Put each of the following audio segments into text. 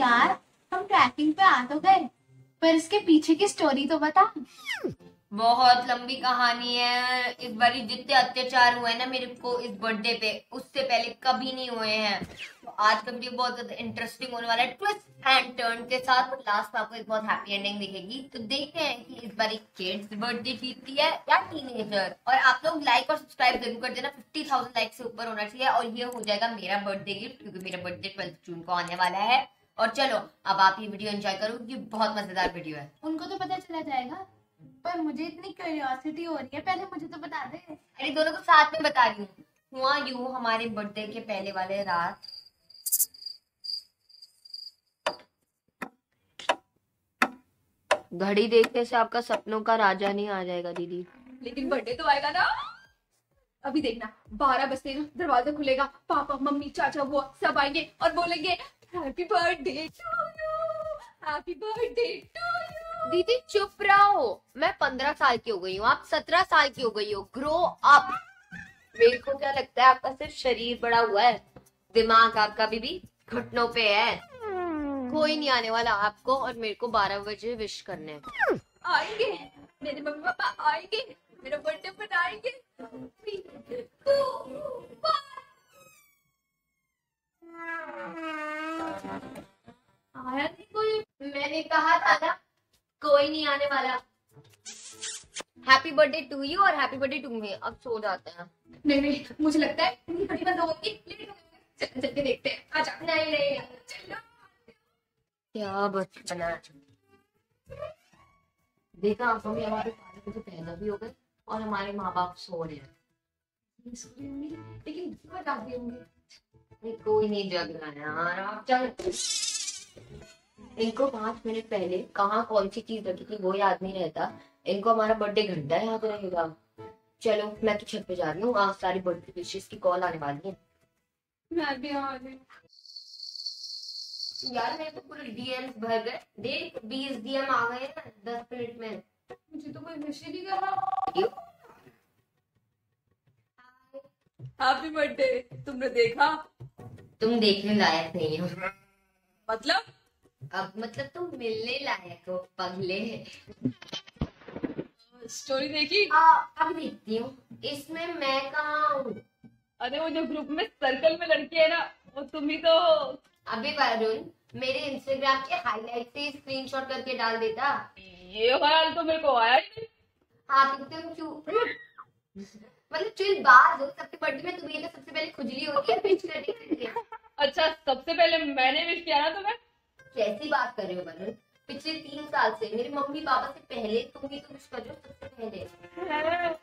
यार, हम ट्रैकिंग पे आ तो गए, पर इसके पीछे की स्टोरी तो बता। बहुत लंबी कहानी है इस बार जितने अत्याचार हुए ना मेरे को इस बर्थडे पे, उससे पहले कभी नहीं हुए हैं। तो आज का वीडियो बहुत ज़्यादा इंटरेस्टिंग होने वाला है ट्विस्ट एंड टर्न के साथ लास्ट में आपको एक बहुत हैप्पी एंडिंग दिखेगी। तो देखते हैं कि इस बार एक किड्स बर्थडे जीतती है या टीनेजर और आप लोग लाइक और सब्सक्राइब ज़रूर कर देना फिफ्टी थाउज़ेंड लाइक से ऊपर होना चाहिए, और ये हो जाएगा मेरा बर्थडे गिफ्ट क्योंकि मेरा बर्थडे ट्वेल्थ जून को आने वाला है। और चलो अब आप ये वीडियो एंजॉय करो ये बहुत मज़ेदार वीडियो है। उनको तो पता चला जाएगा पर मुझे इतनी क्यूरियोसिटी हो रही है पहले मुझे तो बता दे। अरे दोनों को साथ में बता रही हूँ। हुआ यू हमारे बर्थडे के पहले वाले रात। घड़ी देखने से आपका सपनों का राजा नहीं आ जाएगा दीदी। लेकिन बर्थडे तो आएगा ना। अभी देखना बारह बजते दरवाज़ा खुलेगा पापा मम्मी चाचा वो सब आएँगे और बोलेंगे happy birthday to you happy birthday to you दीदी चुप रहो। मैं पंद्रह साल की हो गई हूँ। आप सत्रह साल की हो गई हो। ग्रो अप मेरे को क्या लगता है आपका सिर्फ़ शरीर बड़ा हुआ है? दिमाग आपका भी भी घुटनों पे है। कोई नहीं आने वाला आपको और मेरे को बारह बजे विश करने आएँगे। मेरे मम्मी पापा आएँगे। मेरा बर्थडे मनाएँगे. आया नहीं कोई? मैंने कहा था ना कोई नहीं आने वाला। हैप्पी बर्थडे टू यू और हैप्पी बर्थडे टू मी अब सो जाते हैं। नहीं नहीं मुझे लगता है इतनी घड़ी बंद होगी। लेट हो। चल चल के देखते हैं। आजा नहीं नहीं। चलो। क्या बचपना देखा आँखों में हमारे सारे कुछ पैदा भी हो गए और हमारे माँ बाप सो रहे हैं। लेकिन बहुत होंगे। कोई नहीं जग रहा है यार आप चल। इनको पाँच मिनट पहले कहाँ कौन सी चीज़ रखी थी वो याद नहीं रहता। इनको हमारा बर्थडे घंटा याद रहेगा। चलो मैं तो छत पे जा रही हूँ आज सारी बर्थडे विशेष की कॉल आने वाली है। मैं भी आ रही यार मेरे तो पूरे डीएम्स भर गए। देख बीस डीएम आ गए ना दस मिनट में। मुझे तो कोई विश ही नहीं कर रहा। क्यों? हैप्पी बर्थडे तुमने देखा? तुम देखने लायक नहीं हो। मतलब? अब मतलब तुम मिलने लायक हो पगले। स्टोरी देखी? आ, अब देखती हूँ। इसमें मैं कहाँ हूँ? अरे वो जो ग्रुप में सर्कल में लड़की है ना वो तुम ही तो अभी वरुण मेरे इंस्टाग्राम के हाईलाइट से स्क्रीनशॉट करके डाल देता। ये ख्याल तो मेरे को आया ही नहीं। हाँ तो तुम चुप मतलब चुल बात हो सबके बर्थडे में तुम्हें तो सबसे पहले खुजली होती है पिच करने के लिए। अच्छा सबसे पहले मैंने विश किया ना तुम्हें? कैसी बात कर रहे हो वरुण पिछले तीन साल से मेरे मम्मी पापा से पहले तुम ही तो विश कर रहे हो सबसे पहले।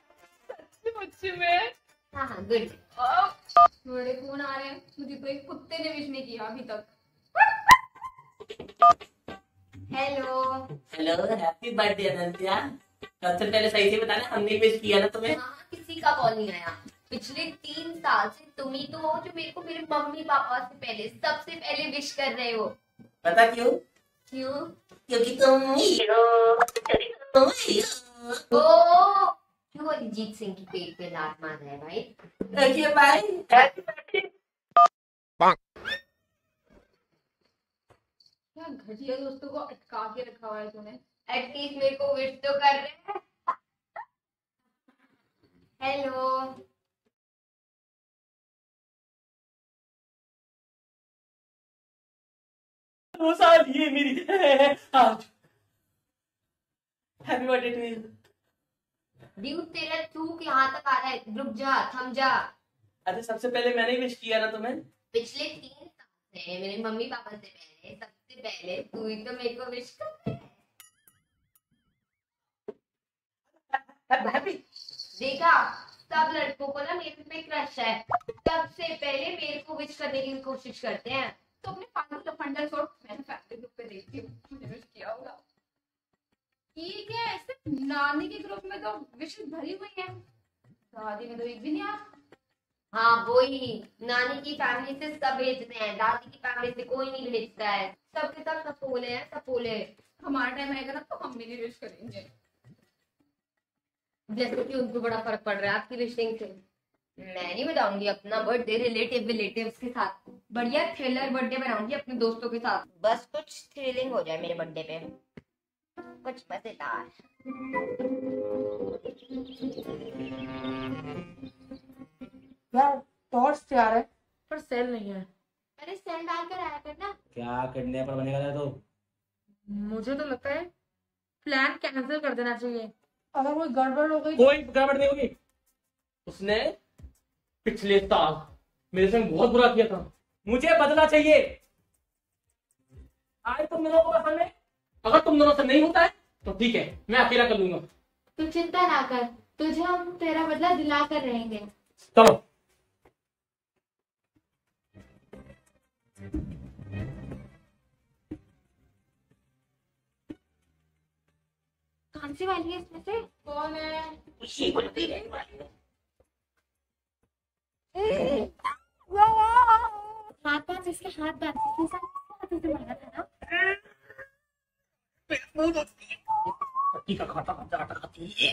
सच्ची में? हाँ हाँ गुड बड़े फ़ोन आ रहे हैं। मुझे तो एक कुत्ते ने विश नहीं किया अभी तक। Hello hello happy birthday Anantya सबसे पहले सही से बताना हमने विश किया ना तुम्हें? हाँ किसी का कॉल नहीं आया? पिछले तीन साल से तुम ही तो हो जो मेरे को मेरे मम्मी पापा से पहले सबसे पहले विश कर रहे हो। पता क्यों? क्यों? क्योंकि तुम ही हो। तुम ही हो। क्यों अरिजीत सिंह की पेट पे लात मार रहा है भाई। बर्थडे क्या घटिया दोस्तों को अटका के रखा हुआ है तूने। एटलीस्ट मेरे को विश तो कर रहे हैं। हेलो दो साल ये मेरी आज। Happy birthday to you dude तेरा चूक यहाँ तक आ रहा है? रुक जा थम जा। अरे सबसे पहले मैंने ही विश किया ना तुम्हें। पिछले तीन साल से मेरे मम्मी पापा से पहले सबसे पहले तू ही तो मेरे को विश कर हैप्पी देखा सब लड़कों को ना मेरे पे क्रश है। सबसे पहले मेरे को विश करने की कोशिश करते हैं। तो अपने फालतू लफंडर छोड़ मैंने फैमिली ग्रुप पे देखती हूँ। मुझे विश किया होगा। ठीक है ऐसे नानी के ग्रुप में तो विश भरी हुई है। दादी में तो एक भी नहीं आया। हाँ वही। नानी की फैमिली से सब भेजते हैं। दादी की फैमिली से कोई नहीं भेजता है। सबके सब सपोले हैं सपोले। हमारा टाइम आएगा ना तो हम भी नहीं विश करेंगे। जैसे कि उनको बड़ा फ़र्क पड़ रहा है। आपकी विशिंग से। मैं नहीं बताऊँगी अपना बर्थडे रिलेटिव रिलेटिव्स के साथ। बढ़िया थ्रिलर बर्थडे बनाऊँगी अपने दोस्तों के साथ। बस कुछ थ्रिलिंग हो जाए मेरे बर्थडे पे। कुछ मज़ेदार। यार टॉर्च तैयार है? पर सेल नहीं है। अरे सेल डाल कर आया करना क्या किडनैपर बनेगा ना तो। मुझे तो लगता है प्लान कैंसिल कर देना चाहिए। अगर कोई गड़बड़ हो गई तो कोई गड़बड़ नहीं होगी। उसने पिछले साल मेरे संग बहुत बुरा किया था। मुझे बदला चाहिए। आज तुम दोनों को पसंद है अगर तुम दोनों से नहीं होता है तो ठीक है मैं अकेला कर लूँगा। तू चिंता ना कर। तुझे हम तेरा बदला दिला कर रहेंगे। चलो। कौन सी वाली है इसमें से? कौन है? हाथ बाँध इसके हाथ बाँध। इसके हाथों से मारा था ना? का खाता खाता खाती है।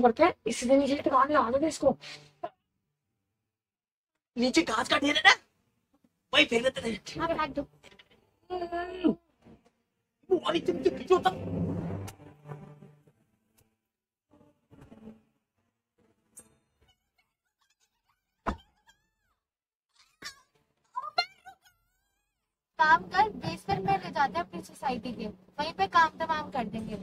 काम करते हैं इसी दिन नीचे दुकान ला दे इसको। नीचे कांच का ढेर है ना वही फेंक देते थे। हाँ फेंक दो। वो वाली चिमटी पीछे होता काम कर बेसमेंट में ले जाते हैं अपनी सोसाइटी के। वहीं पे काम तमाम कर देंगे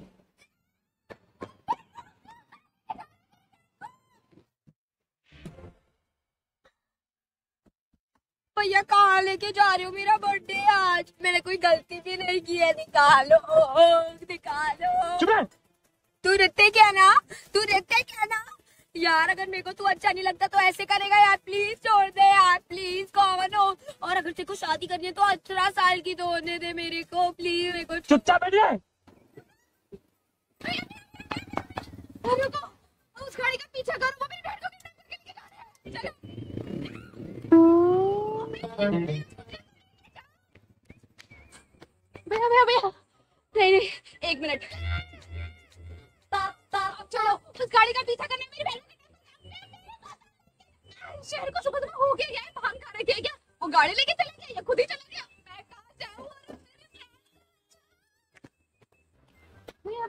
भैया कहाँ लेके जा रहे हो मेरा बर्थडे आज। मैंने कोई गलती भी नहीं की है निकालो निकालो। तू रहते क्या ना? तू रहते क्या ना? यार अगर मेरे को तू अच्छा नहीं लगता तो ऐसे करेगा यार प्लीज़ छोड़ दे यार प्लीज़ कौन हो? और अगर तेरे को शादी करनी है तो अठारह साल की तो होने दे मेरे को प्लीज़ मेरे को चुपचाप बैठ जाए उस गाड़ी का पीछा करो वो मेरी को जा चलो। भैया भैया भैया। नहीं नहीं एक मिनट। चलो उस गाड़ी का पीछा करने मेरी बहन शहर को सुबह हो गया है भान खा रहे क्या? वो गाड़ी लेके चला गया या खुद ही चला गया। मैं कहाँ जाऊँ भैया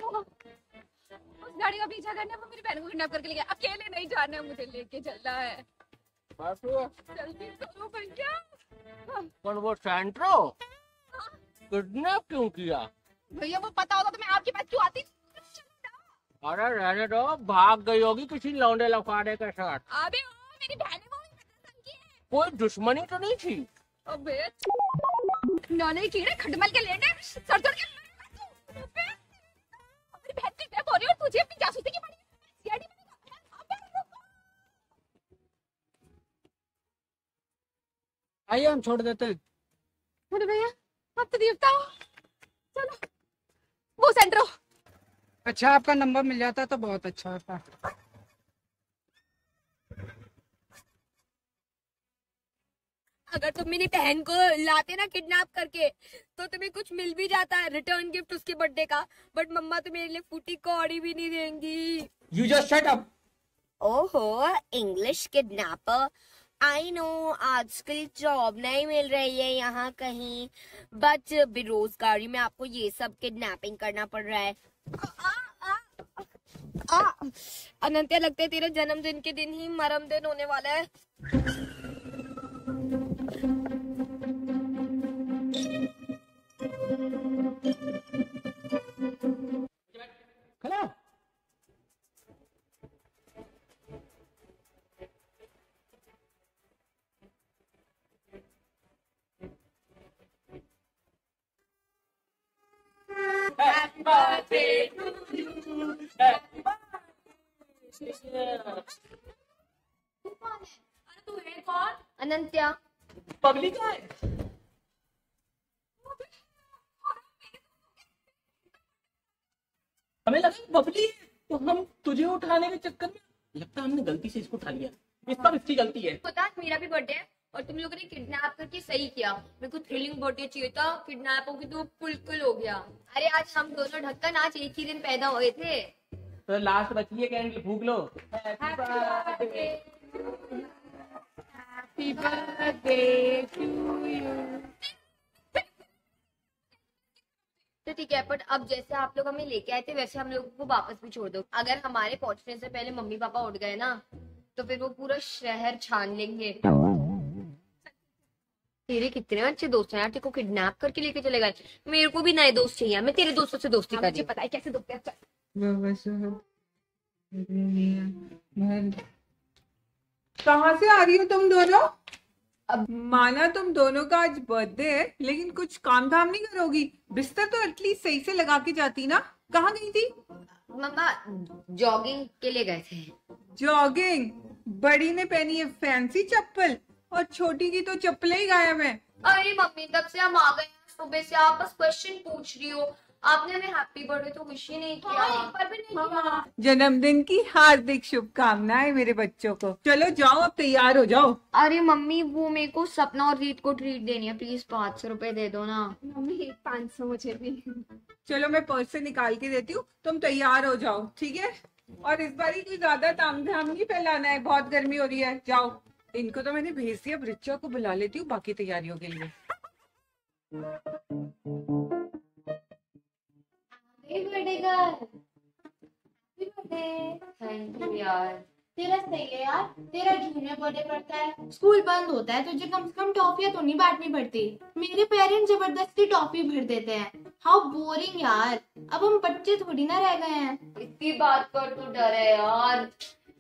उस गाड़ी का पीछा करने वो मेरी बहन को किडनैप करके ले गया। अकेले नहीं जाना है मुझे लेके चलना है। बस। जल्दी करो भैया। पर वो सैंट्रो? किडनैप क्यों किया? भैया वो पता होता तो मैं आपके पास क्यों आती? अरे रहने दो भाग गई होगी किसी लौंडे लफाड़े के साथ। अबे ओ मेरी बहन को है। कोई दुश्मनी तो नहीं थी? अबे नौने कीड़े खटमल के लेने सर चढ़ के मर बहन की डेथ हो रही है और तुझे अपनी जासूसी की सीआईडी में अबे रुको आइए हम छोड़ देते हैं। अरे भैया। अब तो देवता हो। चलो वो सेंट्रो अच्छा आपका नंबर मिल जाता तो बहुत अच्छा होता। अगर तुम मेरी बहन को लाते ना किडनैप करके तो तुम्हें कुछ मिल भी जाता है रिटर्न गिफ्ट उसके बर्थडे का। बट मम्मा तो मेरे लिए फूटी कौड़ी भी नहीं देंगी। यू जस्ट शट अप ओहो इंग्लिश किडनैपर आई नो आजकल जॉब नहीं मिल रही है यहाँ कहीं। बट बेरोजगारी में आपको ये सब किडनैपिंग करना पड़ रहा है। आ, अनंत्या लगता है तेरे जन्मदिन के दिन ही मरम दिन होने वाला है? खड़ा तू है कौन अनंत्या। पगली है। हमें लगा बबली है, तो हम तुझे उठाने के चक्कर में लगता हमने गलती से इसको उठा लिया। इस पर इसकी गलती है। पता है मेरा भी बर्थडे है और तुम लोगों ने किडनैप करके सही किया। मेरे को थ्रिलिंग बर्थडे चाहिए था किडनैप होगी तो पुलकुल हो गया। अरे आज हम दोनों ढक्कन आज एक ही दिन पैदा हुए थे। तो लास्ट बची है कैंडल फूक लो. तो ठीक है बट अब जैसे आप लोग हमें लेके आए थे वैसे हम लोगों को वापस भी छोड़ दो। अगर हमारे पहुँचने से पहले मम्मी पापा उठ गए ना तो फिर वो पूरा शहर छान लेंगे। तेरे कितने अच्छे दोस्त हैं यार तेरे को किडनैप करके लेके चले गए। मेरे को भी नए दोस्त चाहिए मैं तेरे दोस्तों से दोस्ती कर रही पता है कैसे दोस्त हैं। कहाँ से आ रही हो तुम दोनों? अब माना तुम दोनों का आज बर्थडे है लेकिन कुछ काम धाम नहीं करोगी? बिस्तर तो एटलीस्ट सही से लगा के जाती ना? कहाँ गई थी? मम्मा जॉगिंग के लिए गए थे। जॉगिंग बड़ी ने पहनी है फैंसी चप्पल और छोटी की तो चप्पल ही गायब है। अरे मम्मी तब से हम आ गए सुबह से आप बस क्वेश्चन पूछ रही हो। आपने हमें हैप्पी बर्थडे तो विश ही नहीं किया। हाँ, एक बार भी नहीं किया। जन्मदिन की हार्दिक शुभकामनाएँ मेरे बच्चों को। चलो जाओ अब तैयार हो जाओ। अरे मम्मी वो मेरे को सपना और रीत को ट्रीट देनी है। प्लीज़ पाँच सौ रूपए दे दो ना। मम्मी पाँच सौ मुझे भी। चलो मैं पर्स से निकाल के देती हूँ। तुम तैयार हो जाओ ठीक है? और इस बार ही कोई ज़्यादा ताम झाम नहीं फैलाना है। बहुत गर्मी हो रही है। जाओ। इनको तो मैंने भेज दिया। बच्चों को बुला लेती हूँ बाकी तैयारियों के लिए। Birthday girl happy birthday thank you यार। तेरा सही है यार। तेरा जून में बर्थडे पड़ता है। स्कूल बंद होता है तुझे कम से कम टॉफियाँ तो नहीं बांटनी पड़ती। मेरे पेरेंट्स ज़बरदस्ती टॉफी भर देते हैं। हाउ बोरिंग यार। अब हम बच्चे थोड़ी ना रह गए हैं। इतनी बात पर तो डर है यार।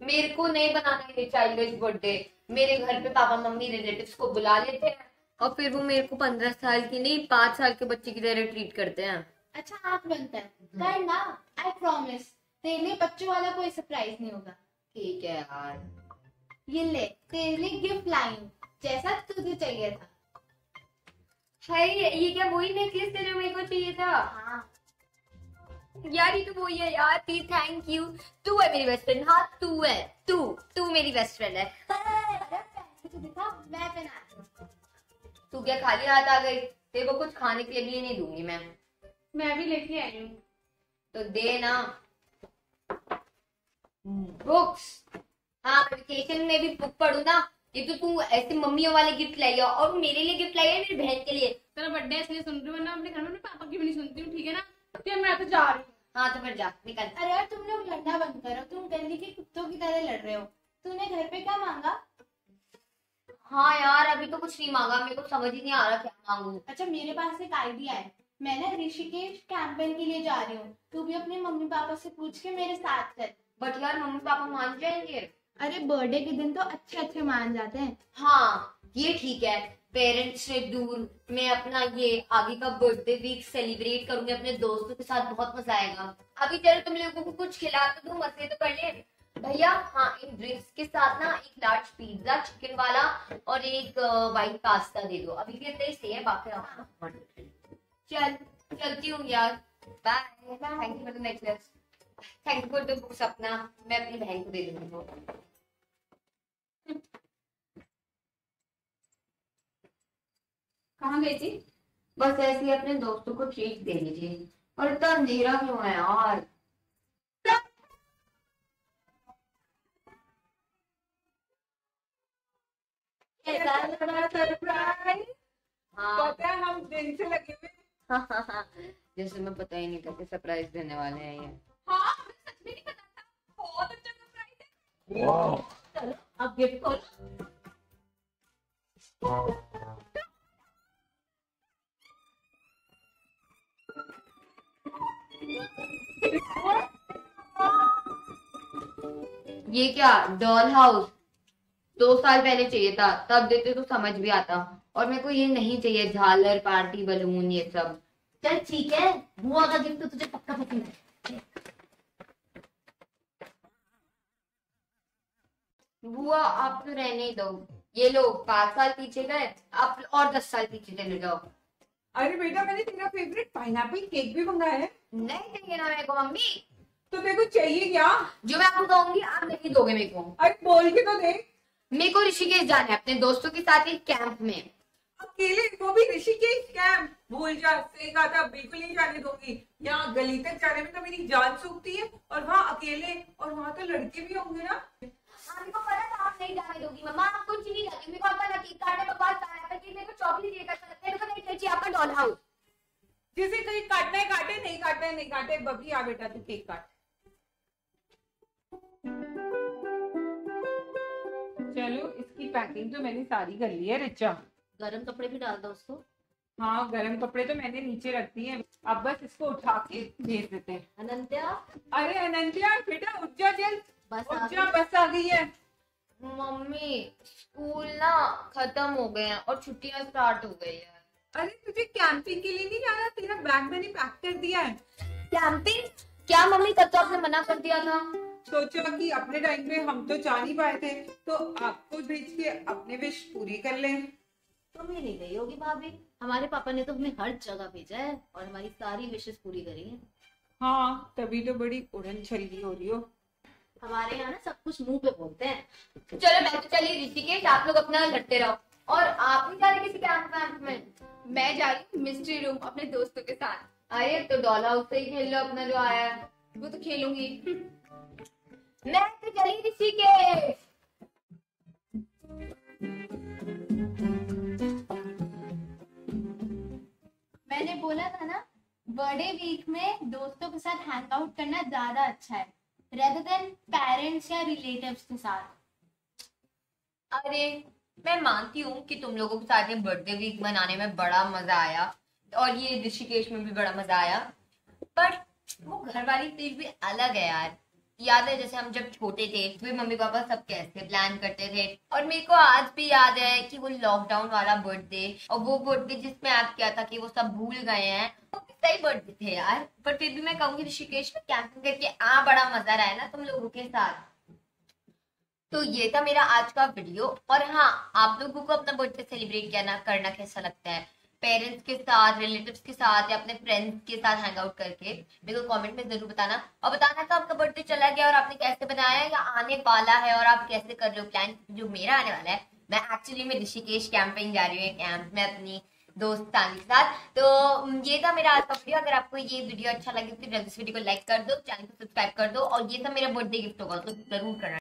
मेरे को नहीं बनाना ये चाइल्डिश बर्थडे मेरे घर पे पापा मम्मी रिलेटिव्स को बुला लेते हैं। और फिर वो मेरे को पंद्रह साल की नहीं पाँच साल के बच्चे की तरह ट्रीट करते हैं। अच्छा हाथ बनता है। कर ना आई प्रॉमिस तेरे लिए बच्चों वाला कोई सरप्राइज़ नहीं होगा। ठीक है यार। ये ले तेरे लिए गिफ्ट हूँ जैसा तुझे चाहिए था। हाय ये क्या वही नेकलेस तेरे मेरे को चाहिए था? हाँ। यार ये तो वही है यार प्लीज़ थैंक यू तू है मेरी बेस्ट फ्रेंड हाँ तू है तू तू मेरी बेस्ट फ्रेंड है। तू क्या खाली हाथ आ गई? तेरे को कुछ खाने के लिए भी नहीं दूँगी मैं। मैं भी लेके आई हूँ। तो देना। बुक्स हाँ वेकेशन में भी बुक पढ़ू ना ये तो तू ऐसे मम्मियों वाले गिफ्ट लाई है और मेरे लिए गिफ्ट लाई है मेरी बहन के लिए। तेरा बर्थडे इसलिए सुन रही हूँ वरना अपने घर में पापा की भी नहीं सुनती हूँ ठीक है ना? फिर मैं तो जा रही हूँ। हाँ तो फिर जा निकल। अरे यार तुम लोग लड़ना बंद करो तुम गली के कुत्तों की तरह लड़ रहे हो। तूने घर पे क्या मांगा? हाँ यार अभी तो कुछ नहीं मांगा मेरे को समझ ही नहीं आ रहा क्या मांगू। अच्छा मेरे पास एक आइडिया है। मैं ना ऋषिकेश कैंपेन के लिए जा रही हूँ। तू भी अपने मम्मी पापा से पूछ के मेरे साथ चल। बट यार मम्मी पापा मान जाएँगे? अरे बर्थडे के दिन तो अच्छे अच्छे मान जाते हैं। हाँ ये ठीक है। पेरेंट्स से दूर मैं अपना ये आगे का बर्थडे वीक सेलिब्रेट करूँगी अपने दोस्तों के साथ बहुत मज़ा आएगा। अभी चलो तुम लोगों को कुछ खिला तो दूँ मज़े तो कर ले। भैया हाँ इन ड्रिंक्स के साथ ना एक लार्ज पिज्जा चिकन वाला और एक वाइट पास्ता दे दो। अभी के लिए सही है बाकी चल चलती हूँ यार। Bye thank you for the necklace thank you for the books अपना। मैं अपनी बहन को दे दूँगी वो। कहाँ गई थी? बस ऐसे ही अपने दोस्तों को ट्रीट दे लीजिए और इतना अंधेरा क्यों है यार? सरप्राइज़ हाँ। पता है हम दिन से लगे हुए जैसे मैं पता ही नहीं था कि सरप्राइज़ देने वाले हैं ये। हाँ सच में नहीं पता था। बहुत अच्छा सरप्राइज़ है। चलो अब गिफ्ट खोलो। ये क्या? डॉल हाउस दो साल पहले चाहिए था तब देते तो समझ भी आता। और मेरे को ये नहीं चाहिए झालर पार्टी बलून ये सब। चल ठीक है बुआ का गिफ्ट तो तुझे पक्का पसंद है बुआ आप तो रहने ही दो। ये लोग पाँच साल पीछे गए आप और दस साल पीछे चले जाओ। अरे बेटा मैंने तेरा फेवरेट पाइनएप्पल केक भी मंगाया है। नहीं चाहिए ना मेरे को मम्मी। तो तेरे को चाहिए क्या? जो मैं आपको कहूँगी आप नहीं दोगे मेरे को। अरे बोल के तो दे। मेरे को ऋषिकेश जाना है अपने दोस्तों के साथ एक कैंप में। अकेले वो भी ऋषिकेश कैंप भूल जा सही कहा था बिल्कुल नहीं जाने दूँगी। यहाँ गली तक जाने में तो मेरी जान सूखती है और वहाँ अकेले और वहाँ तो लड़के भी होंगे ना। मेरे को पता था आप नहीं जाने दोगी। मम्मा आप कुछ नहीं जाती मेरे को आपका बकवास है मेरे को चॉकलेट लेकर चलते हैं? मेरे को नहीं चाहिए आपका डॉल हाउस जिसे कहीं काटना है काटे नहीं काटना है नहीं काटे। बबली आ बेटा तू केक काट। चलो इसकी पैकिंग तो मैंने सारी कर ली है रिचा। गर्म कपड़े भी डाल दो उसको। हाँ गरम कपड़े तो मैंने नीचे रख दिए हैं। अब बस इसको उठा के भेज देते हैं। अनंत्या? अरे अनंतिया बेटा उठ जा जल्द। बस उठ जा बस आ गई है। मम्मी स्कूल ना खत्म हो गए हैं और छुट्टियाँ स्टार्ट हो गई है। अरे तुझे कैंपिंग के लिए नहीं जाना तेरा बैग मैंने पैक कर दिया है। कैंपिंग? क्या मम्मी तब तो आपने मना कर दिया था? सोचा कि अपने टाइम पे हम तो जा नहीं पाए थे तो आपको भेज के अपने विश पूरी कर लें। तुम ही नहीं गई होगी भाभी। हमारे पापा ने तो हमें हर जगह भेजा है और हमारी सारी विशेष पूरी करी है। हाँ तभी तो बड़ी उड़न छल्ली हो रही हो। हमारे यहाँ ना सब कुछ मुँह पे बोलते हैं। चलो मैं तो चली ऋषिकेश आप लोग अपना लड़ते रहो। और आप नहीं जा रहे किसी कैंप वैम्प में? मैं जा रही हूँ मिस्ट्री रूम अपने दोस्तों के साथ। अरे तो डॉल हाउस से ही खेल लो अपना जो आया है। वो तो खेलूँगी। मैं तो चली ऋषिकेश। मैंने बोला था ना बर्थडे वीक में दोस्तों के साथ हैंग आउट करना ज़्यादा अच्छा है रेदर देन पेरेंट्स या रिलेटिव्स के साथ। अरे, मैं मानती हूँ कि तुम लोगों के साथ में बर्थडे वीक मनाने में बड़ा मज़ा आया, और ये ऋषिकेश में भी बड़ा मज़ा आया पर वो घर वाली चीज़ भी अलग है यार। याद है, जैसे हम जब छोटे थे फिर मम्मी पापा सब कैसे प्लान करते थे। और मेरे को आज भी याद है कि वो लॉकडाउन वाला बर्थडे और वो बर्थडे जिसमें आप किया था कि वो सब भूल गए हैं। वो भी सही बर्थडे थे यार, पर फिर भी मैं कहूँगी ऋषिकेश में कैंपिंग करके आ बड़ा मज़ा रहा है ना तुम लोगों के साथ। तो ये था मेरा आज का वीडियो और हाँ आप लोगों को अपना बर्थडे सेलिब्रेट करना करना कैसा लगता है? पेरेंट्स के साथ रिलेटिव्स के साथ या अपने फ्रेंड्स के साथ हैंग आउट करके मेरे को कमेंट में ज़रूर बताना। और बताना था आपका बर्थडे चला गया और आपने कैसे बनाया या आने वाला है और आप कैसे कर रहे हो प्लान जो मेरा आने वाला है, मैं एक्चुअली में ऋषिकेश कैंपिंग जा रही हूँ कैंप में अपनी दोस्त के साथ। तो ये था मेरा आज का वीडियो अगर आपको ये वीडियो अच्छा लगे तो इस वीडियो को लाइक कर दो चैनल को सब्सक्राइब कर दो और ये था मेरा बर्थडे गिफ्ट होगा तो ज़रूर करना।